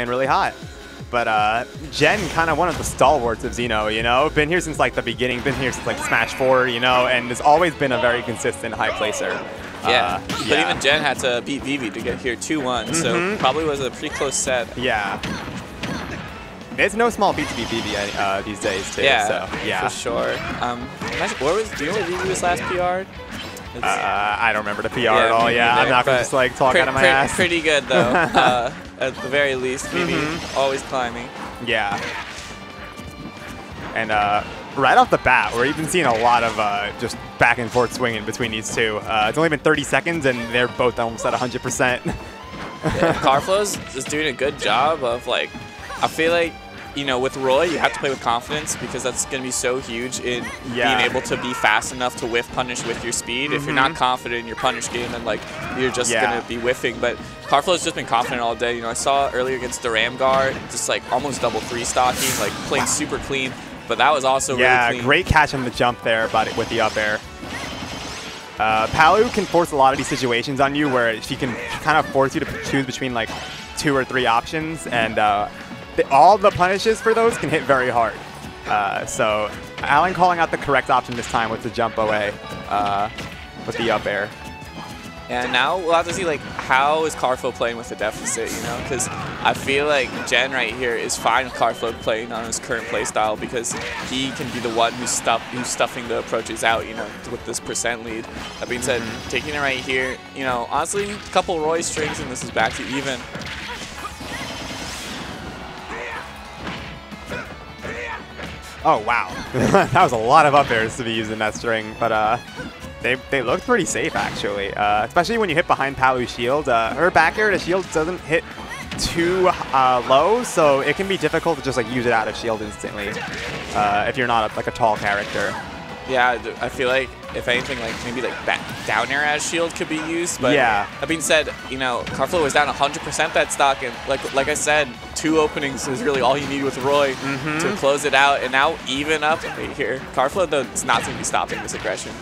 playing really hot. But uh, Gen, kind of one of the stalwarts of Xeno, you know? Been here since like the beginning, been here since like Smash 4, you know? And has always been a very consistent high placer. Yeah. Uh, but yeah. even Gen had to beat Vivi to get here 2-1, so Mhm. probably was a pretty close set. Yeah. It's no small feat to beat Vivi uh, these days, too. Yeah, So, yeah. for sure. Um, what was, do you know Vivi was last PR? Uh, I don't remember the PR at all. Yeah, I'm not gonna just like talk out of my ass. Pretty good though. at the very least, Vivi Mhm. always climbing. Yeah. And uh, right off the bat, we're even seeing a lot of uh, just back and forth swinging between these two. Uh, it's only been 30 seconds, and they're both almost at 100%. Yeah, Karflo's is doing a good job of like, I feel like, you know, with Roy, you have to play with confidence because that's going to be so huge in Yeah. being able to be fast enough to whiff punish with your speed. If you're not Mhm. confident in your punish game, then like you're just Yeah. going to be whiffing. But Karflo's just been confident all day. You know, I saw earlier against the Ramgar, just like almost double three stocking, like playing super clean. But that was also yeah, really clean. great catch on the jump there, but with the up air. Uh, Palu can force a lot of these situations on you where she can kind of force you to choose between like two or three options, and uh, the, all the punishes for those can hit very hard. Uh, so Alan calling out the correct option this time with the jump away uh, with the up air. And now we'll have to see like how is Karflo playing with the deficit, you know? Because I feel like Gen right here is fine with Karflo playing on his current playstyle because he can be the one who's stuff who's stuffing the approaches out, you know, with this percent lead. That being said, taking it right here, you know, honestly, a couple Roy strings and this is back to even. Oh wow, that was a lot of up airs to be using that string, but uh, they they looked pretty safe actually, uh, especially when you hit behind Palu's shield. Uh, her back air to shield doesn't hit too uh, low, so it can be difficult to just like use it out of shield instantly uh, if you're not a, like a tall character. Yeah, I feel like if anything, like maybe like back down air as shield could be used. But Yeah. that being said, you know, Karflo was down 100% that stock, and like like I said, two openings is really all you need with Roy Mm-hmm. to close it out, and now even up right here. Karflo though is not going to be stopping this aggression.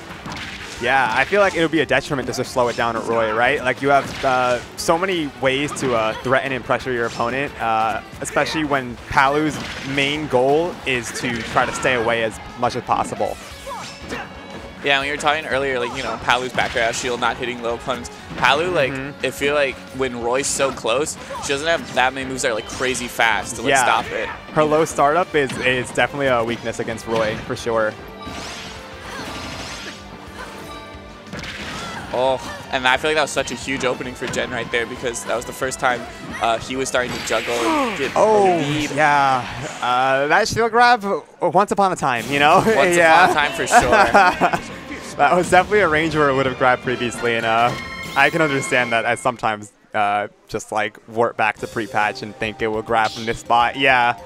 Yeah, I feel like it would be a detriment just to slow it down at Roy, right? Like you have uh, so many ways to uh, threaten and pressure your opponent, uh, especially when Palu's main goal is to try to stay away as much as possible. Yeah, when you were talking earlier, like, you know, Palu's back air shield not hitting low opponents. Palu, like, Mm-hmm. I feel like when Roy's so close, she doesn't have that many moves that are, like, crazy fast to, like, yeah, stop it. Her low startup is is definitely a weakness against Roy for sure. Oh, and I feel like that was such a huge opening for Gen right there because that was the first time uh, he was starting to juggle and get Oh, lead. yeah. Uh, that shield grab, once upon a time, you know? Once yeah. upon a time for sure. that was definitely a range where it would have grabbed previously, and uh, I can understand that I sometimes uh, just like warp back to pre-patch and think it will grab from this spot. Yeah.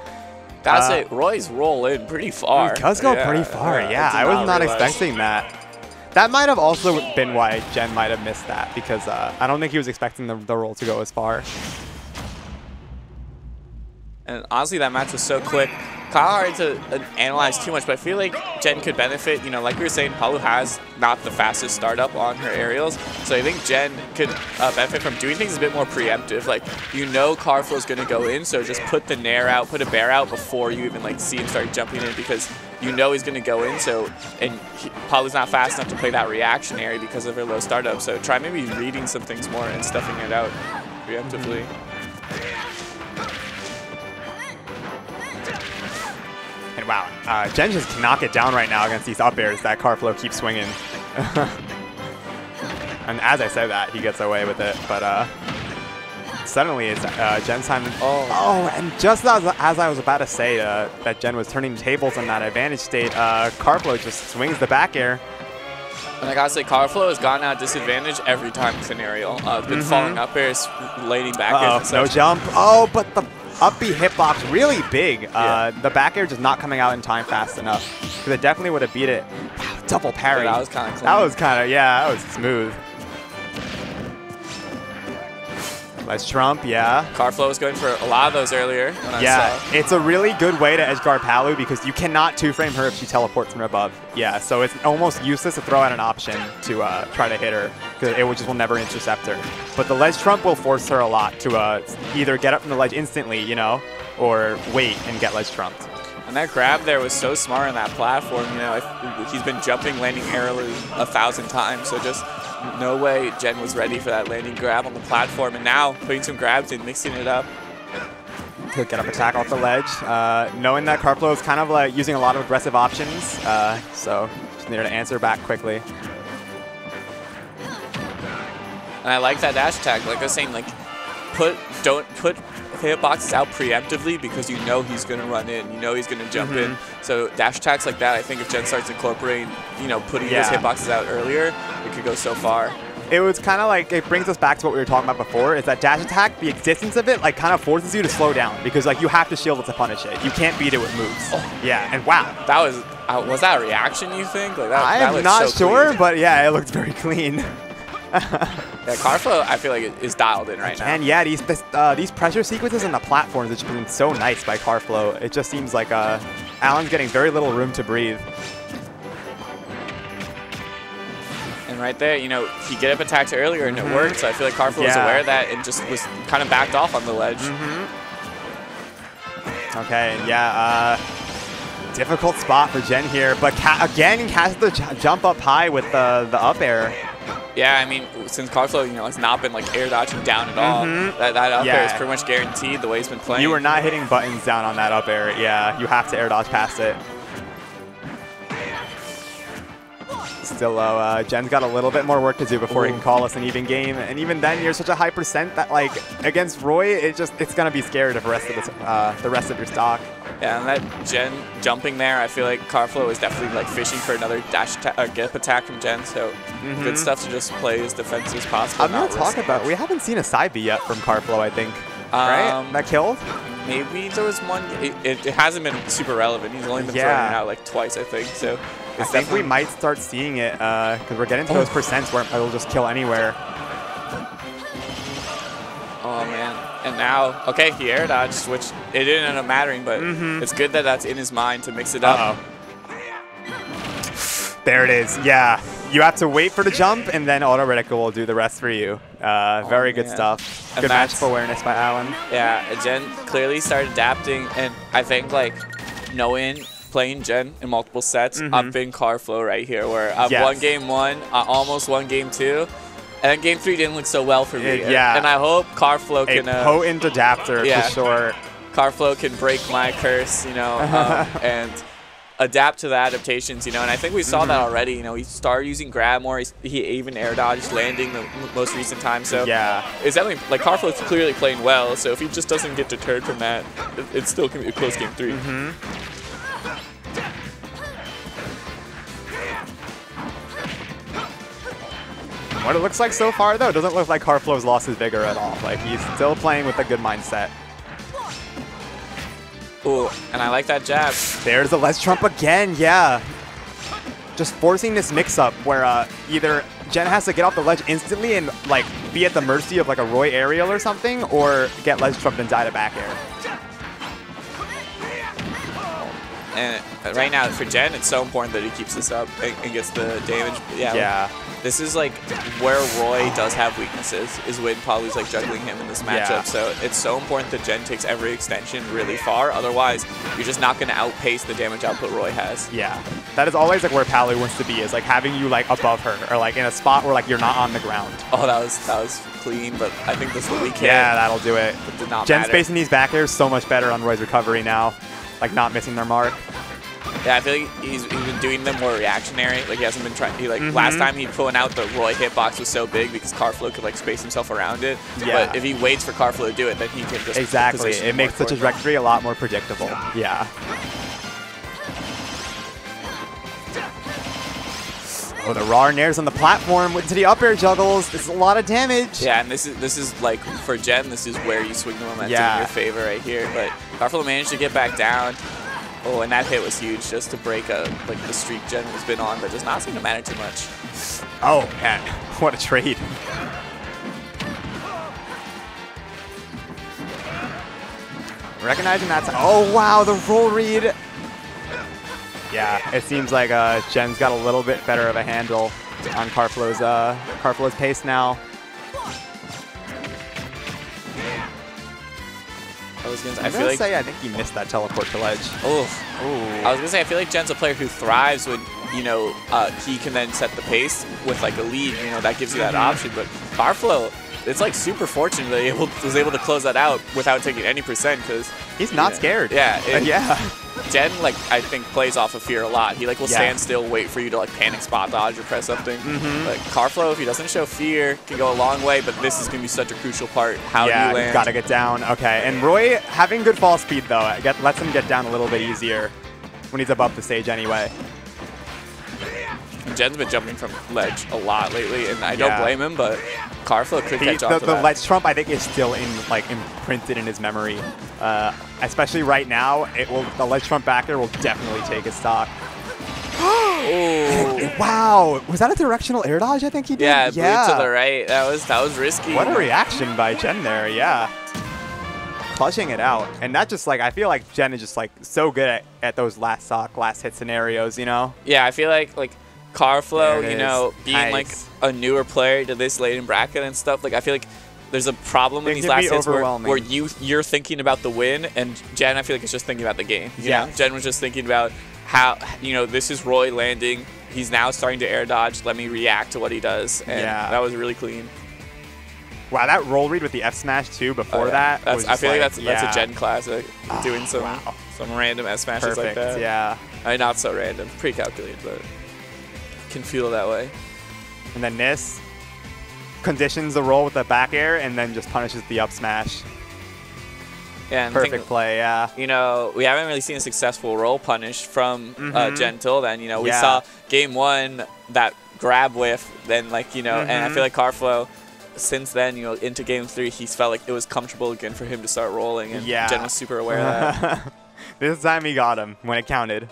Gotta Uh, say, Roy's roll in pretty far. It does go Yeah, pretty far, yeah. did I was not realize. expecting that. That might have also been why Gen might have missed that, because uh, I don't think he was expecting the, the roll to go as far. And honestly, that match was so quick. Kind of hard to uh, analyze too much, but I feel like Gen could benefit. You know, like we were saying, Palu has not the fastest startup on her aerials, so I think Gen could uh, benefit from doing things a bit more preemptive. Like, you know Karflo is going to go in, so just put the Nair out, put a bair out before you even like see him start jumping in because you know he's going to go in. So, and Palu's not fast enough to play that reactionary because of her low startup. So try maybe reading some things more and stuffing it out preemptively. And wow, uh, Gen just can knock it down right now against these up airs that Karflo keeps swinging. and as I said that, he gets away with it, but uh, suddenly it's uh, Gen's time. Oh. oh, and just as, as I was about to say uh, that Gen was turning tables in that advantage state, uh, Karflo just swings the back air. And I gotta say, Karflo has gotten at disadvantage every time with an aerial. Uh, been Mhm. falling up airs, landing back Uh-oh, airs. no jump. Oh, but the up B hitbox really big. Uh, the back air just not coming out in time fast enough. Because it definitely would have beat it. Wow, double parry. that was kinda. That was kind of, yeah, that was smooth. Nice trump, yeah. Karflo was going for a lot of those earlier. When I Yeah, it's a really good way to edgeguard Palu because you cannot two-frame her if she teleports from above. Yeah, so it's almost useless to throw out an option to uh, try to hit her because it just will never intercept her. But the ledge trump will force her a lot to uh, either get up from the ledge instantly, you know, or wait and get ledge trumped. And that grab there was so smart on that platform. You know, he's been jumping, landing aerially a thousand times. So just no way Gen was ready for that landing grab on the platform. And now putting some grabs in, mixing it up. To get up attack off the ledge. Uh, knowing that Karflo is kind of like using a lot of aggressive options. Uh, so just needed to answer back quickly. And I like that dash attack. Like I was saying, like put don't put hitboxes out preemptively because you know he's going to run in. You know he's going to jump mm -hmm. in. Mm-hmm. So dash attacks like that, I think if Gen starts incorporating, you know, putting yeah. those hitboxes out earlier, it could go so far. It was kind of like, it brings us back to what we were talking about before, is that dash attack, the existence of it, like, kind of forces you to slow down because, like, you have to shield it to punish it. You can't beat it with moves. Oh. Yeah, and wow. That was, uh, was that a reaction, you think? Like, that, I'm that not so sure, clean. but yeah, it looked very clean. yeah, Karflo, I feel like is dialed in right now. And yeah, these uh, these pressure sequences and the platforms have been so nice by Karflo. It just seems like uh, Alan's getting very little room to breathe. And right there, you know, he get up attacks earlier and mm -hmm. it mm-hmm. worked, so I feel like Karflo yeah. was aware of that and just was kind of backed off on the ledge. Mm -hmm. Okay, yeah, uh, difficult spot for Gen here, but again, he has to jump up high with the, the up air. Yeah, I mean, since Karflo, you know, has not been like air dodging down at all, mm -hmm. that, that up yeah. air is pretty much guaranteed the way he's been playing. You were not hitting buttons down on that up air. Yeah, you have to air dodge past it. Still low. Uh, Gen's got a little bit more work to do before Ooh. he can call us an even game. And even then, you're such a high percent that, like, against Roy, it just it's gonna be scared of the rest of the, uh, the rest of your stock. Yeah, and that Gen jumping there, I feel like Karflo is definitely like fishing for another dash attack, uh, get attack from Gen. So mm -hmm. good stuff to just play as defensive as possible. I'm gonna talk about. We haven't seen a side B yet from Karflo. I think. Um, right? That killed? Maybe there was one. It, it, it, hasn't been super relevant. He's only been yeah. throwing it out like twice, I think. So I think we might start seeing it because uh, we're getting to oh. those percents where it'll just kill anywhere. Oh, man. And now, okay, he air dodged, which it didn't end up mattering, but mm -hmm. it's good that that's in his mind to mix it up. Uh -oh. There it is. Yeah. You have to wait for the jump, and then auto reticle will do the rest for you. Uh, oh, very good stuff. Good match for awareness by Alan. Yeah, Gen clearly started adapting, and I think, like, knowing playing Gen in multiple sets, mm -hmm. I've been Karflo right here, where I've yes. won game one, I almost won game two, and game three didn't look so well for me. yeah. And I hope car Karflo can... A uh, potent adapter, yeah, for sure. Karflo can break my curse, you know, um, and adapt to the adaptations, you know, and I think we saw mm -hmm. that mm-hmm. already. You know, he started using grab more. He, he even air dodged landing the most recent time. So yeah, it's definitely like Karflo's clearly playing well. So if he just doesn't get deterred from that, it, it's still gonna be a close game 3 mm -hmm. What it looks like so far, though, doesn't look like Karflo's lost his vigor at all. Like, he's still playing with a good mindset. Ooh, and I like that jab. There's the ledge trump again, yeah. Just forcing this mix-up where uh, either Gen has to get off the ledge instantly and like be at the mercy of like a Roy aerial or something, or get ledge Trump and die to back air. And uh, right now, for Gen, it's so important that he keeps this up and, gets the damage. Yeah. Yeah. This is like where Roy does have weaknesses is when Palu's like juggling him in this matchup. Yeah. So it's so important that Gen takes every extension really far. Otherwise, you're just not going to outpace the damage output Roy has. Yeah. That is always like where Palu wants to be is like having you like above her or like in a spot where like you're not on the ground. Oh, that was that was clean, but I think this will weak. Yeah, that'll do it. it did not Gen matter. spacing these back airs so much better on Roy's recovery now. Like not missing their mark. Yeah, I feel like he's, he's been doing them more reactionary. Like he hasn't been trying. He like mm -hmm. last time he pulling out the Roy hitbox was so big because Karflo could like space himself around it. Yeah. But if he waits for Karflo to do it, then he can just exactly. It makes such a trajectory a lot more predictable. Yeah. Oh, the raw nairs on the platform into the up air juggles. This is a lot of damage. Yeah, and this is this is like for Gen, this is where you swing the momentum yeah. in your favor right here. But Karflo managed to get back down. Oh, and that hit was huge just to break a like the streak Gen has been on, but does not seem to matter too much. Oh, man. What a trade. Recognizing that's Oh, wow, the roll read. Yeah, it seems like uh, Gen's got a little bit better of a handle on Karflo's uh, Karflo's pace now. I was gonna. I I feel like. say I think he missed that teleport to ledge. Oh, Ooh. I was gonna say I feel like Gen's a player who thrives when you know uh, he can then set the pace with like a lead. You know that gives you that Mm-hmm. option. But Karflo, it's like super fortunate that he able, was able to close that out without taking any percent because He's not yeah. scared. Yeah, it- yeah. Gen like I think plays off of fear a lot. He like will Yeah. stand still, wait for you to like panic spot dodge or press something. Mhm. Like Karflo, if he doesn't show fear, can go a long way. But this is gonna be such a crucial part. How yeah, do you land? he's got to get down. Okay, and Roy having good fall speed though get, lets him get down a little bit easier when he's above the stage anyway. Gen's been jumping from ledge a lot lately, and I Yeah. don't blame him. But Karflo could He, catch the to the that. ledge trump I think is still in like imprinted in his memory, uh, especially right now. It will the ledge trump back there will definitely take his stock. Ooh. Wow, was that a directional air dodge? I think he did. Yeah, it blew to the right. That was that was risky. What a reaction by Gen there, yeah. Clutching it out. And that just like, I feel like Gen is just like so good at, at those last sock, last hit scenarios, you know? Yeah, I feel like like Karflo, you know, being Nice. like a newer player to this late in bracket and stuff. Like I feel like there's a problem in these last hits where, where you you're thinking about the win, and Gen I feel like is just thinking about the game. Yeah. know? Gen was just thinking about how you know this is Roy landing. He's now starting to air dodge. Let me react to what he does, and Yeah. that was really clean. Wow, that roll read with the F smash too before Oh, yeah. that. I feel like, like that's that's a Gen classic. doing some ah, wow. some random S smashes Perfect, like that. yeah. I mean, not so random, pre-calculated, but can feel that way. And then Nis conditions the roll with the back air and then just punishes the up smash. Yeah, and I think- Perfect play, yeah. you know, we haven't really seen a successful roll punish from uh, Mhm. Gentle. Then, you know, we Yeah. saw game one that grab whiff. Then, like, you know, and I Mhm. feel like Karflo, since then, you know, into game three, he's felt like it was comfortable again for him to start rolling, and Yeah. Gen was super aware of that. this time he got him when it counted.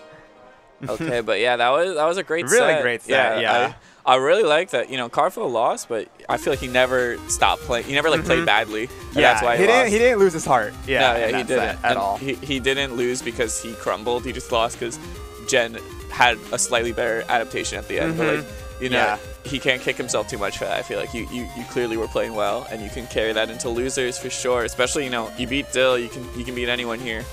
okay, but yeah, that was that was a great Really set. great set, yeah. I, I really like that. You know, Karflo lost, but I feel like he never stopped playing. He never like played Mhm. badly. Yeah, that's why he, he, didn't. lost. He didn't lose his heart. Yeah, no, yeah, he didn't at And all. He, he didn't lose because he crumbled. He just lost because Gen had a slightly better adaptation at the end. But like, you know, Yeah. he can't kick himself too much for that. I feel like you, you, you clearly were playing well, and you can carry that into losers for sure. Especially, you know, you beat Dill, you can you can beat anyone here.